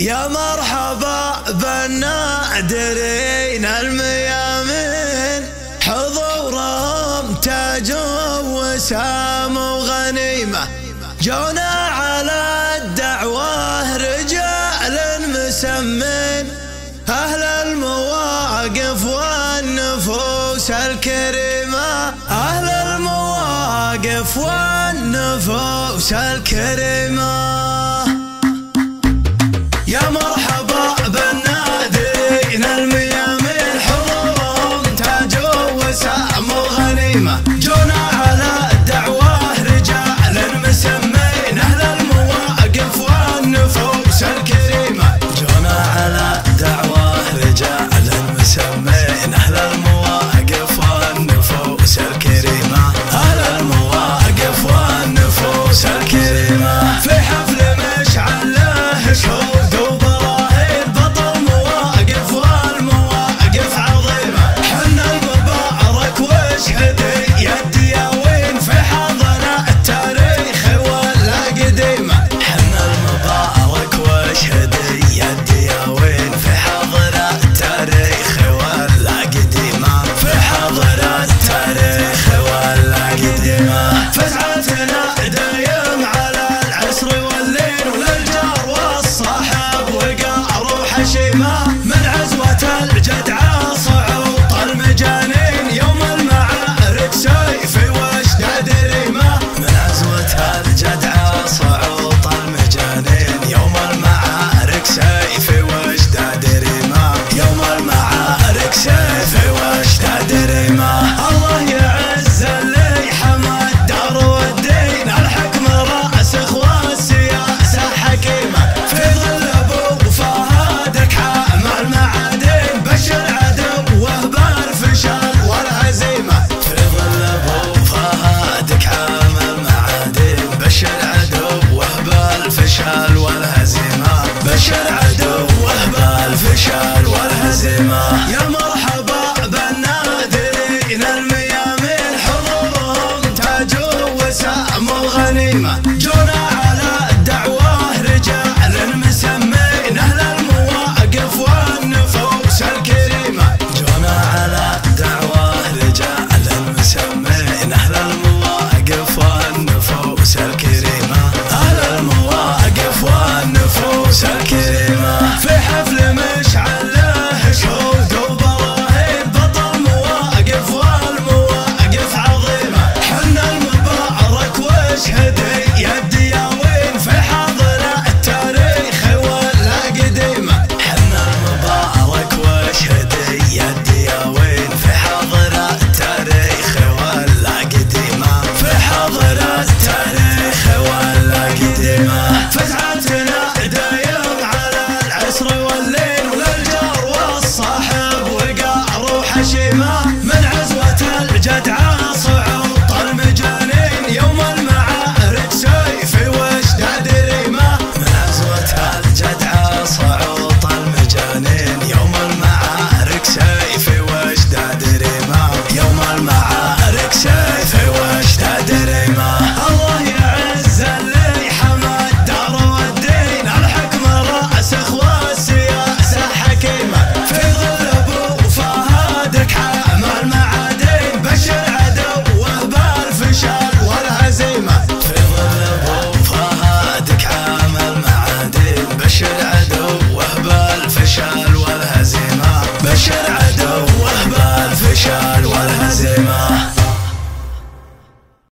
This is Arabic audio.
يا مرحبا بالنادرين الميامين. حضورهم تاج وسام وغنيمة جونا على الدعوة رجال مسمين. أهل المواقف والنفوس الكريمة. أهل المواقف والنفوس الكريمة. Yeah, my